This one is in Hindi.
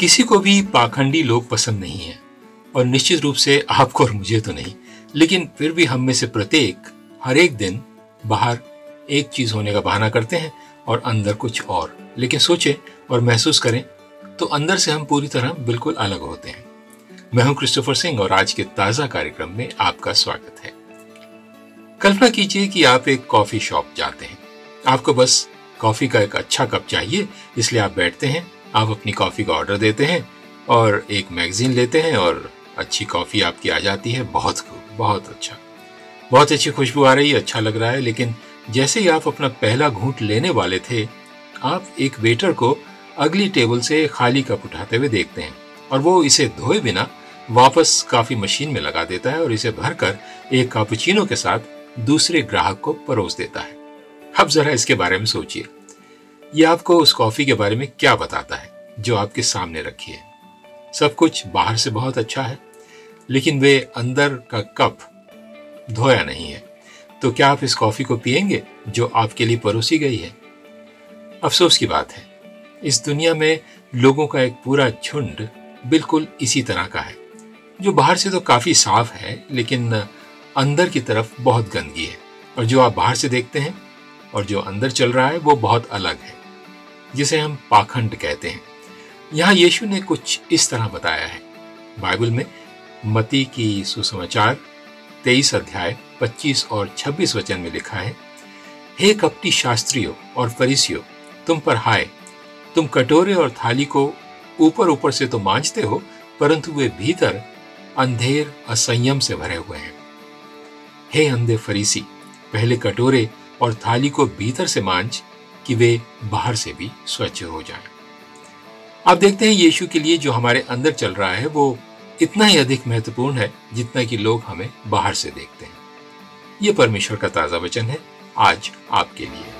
किसी को भी पाखंडी लोग पसंद नहीं है और निश्चित रूप से आपको और मुझे तो नहीं। लेकिन फिर भी हम में से प्रत्येक हर एक दिन बाहर एक चीज़ होने का बहाना करते हैं और अंदर कुछ और। लेकिन सोचें और महसूस करें तो अंदर से हम पूरी तरह बिल्कुल अलग होते हैं। मैं हूँ क्रिस्टोफर सिंह और आज के ताज़ा कार्यक्रम में आपका स्वागत है। कल्पना कीजिए कि आप एक कॉफ़ी शॉप जाते हैं। आपको बस कॉफ़ी का एक अच्छा कप चाहिए, इसलिए आप बैठते हैं आप अपनी कॉफ़ी का ऑर्डर देते हैं और एक मैगजीन लेते हैं और अच्छी कॉफ़ी आपकी आ जाती है। बहुत बहुत अच्छा। बहुत अच्छी खुशबू आ रही है अच्छा लग रहा है, लेकिन जैसे ही आप अपना पहला घूंट लेने वाले थे, आप एक वेटर को अगली टेबल से खाली कप उठाते हुए देखते हैं और वो इसे धोए बिना वापस काफ़ी मशीन में लगा देता है और इसे भरकर एक कापुचिनो के साथ दूसरे ग्राहक को परोस देता है। अब जरा इसके बारे में सोचिए। ये आपको उस कॉफ़ी के बारे में क्या बताता है? जो आपके सामने रखी है। सब कुछ बाहर से बहुत अच्छा है, लेकिन वे अंदर का कप धोया नहीं है। तो क्या आप इस कॉफ़ी को पिएँगे जो आपके लिए परोसी गई है? अफसोस की बात है, इस दुनिया में लोगों का एक पूरा झुंड बिल्कुल इसी तरह का है, जो बाहर से तो काफ़ी साफ़ है, लेकिन अंदर की तरफ़ बहुत गंदगी है। और जो आप बाहर से देखते हैं, और जो अंदर चल रहा है, वो बहुत अलग है, जिसे हम पाखंड कहते हैं। यहाँ यीशु ने कुछ इस तरह बताया है। बाइबल में मती की सुसमाचार, तेईस अध्याय 25 और 26 वचन में लिखा है, हे कपटी शास्त्रियों और फरीसियों, तुम पर हाय। तुम कटोरे और थाली को ऊपर ऊपर से तो मांझते हो, परंतु वे भीतर अंधेर असंयम से भरे हुए हैं। हे अंधे फरीसी, पहले कटोरे और थाली को भीतर से मांझ कि वे बाहर से भी स्वच्छ हो जाएँ। आप देखते हैं यीशु के लिए जो हमारे अंदर चल रहा है, वो इतना ही अधिक महत्वपूर्ण है जितना कि लोग हमें बाहर से देखते हैं। ये परमेश्वर का ताज़ा वचन है आज आपके लिए।